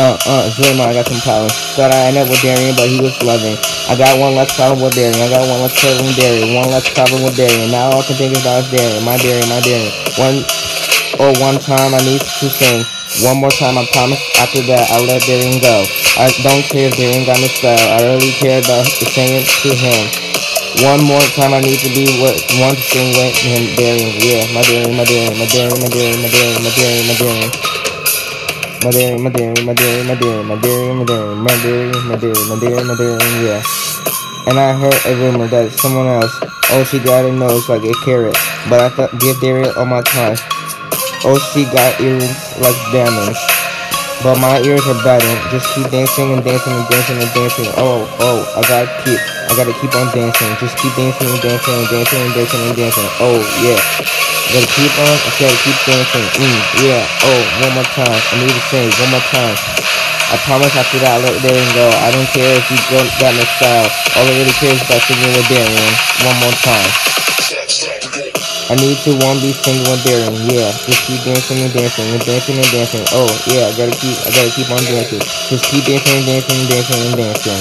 uh, uh, Draymond, I got some problems. Thought I ended up with Darion, but he was loving. I got one less problem with Darion. I got one less problem with Darion. One less problem with Darion. Now all I can think about is Darion. My Darion, my Darion. One, oh, one time I need to sing. One more time, I promise. After that, I'll let Darion go. I don't care if Darion got me style. I really care about singing to him. One more time, I need to be what one to sing with him, Darion. Yeah, my Darion, my Darion, my Darion, my Darion, my Darion, my Darion, my Darion. My Darion, my Darion, my Darion, my Darion, my Darion, my Darion, my Darion, my Darion, my Darion, my Darion, yeah. And I heard a rumor that someone else, oh, she got a nose like a carrot, but I thought give Darion all my time. Oh, she got earrings like diamonds. But my ears are battered. Just keep dancing and dancing and dancing and dancing. Oh, oh, I gotta keep, I gotta keep on dancing. Just keep dancing and dancing and dancing and dancing and dancing. Oh, yeah. I Gotta keep on, I gotta keep dancing. Mm, yeah. Oh, one more time. I need to sing one more time. I promise after that I'll let Darion go. I don't care if you don't got no style. All I really care is about singing with Darion. One more time. I need to one be single and Darion. Yeah, just keep dancing and dancing and dancing and dancing. Oh yeah, I gotta keep, I gotta keep on dancing. Just keep dancing and dancing and dancing and dancing.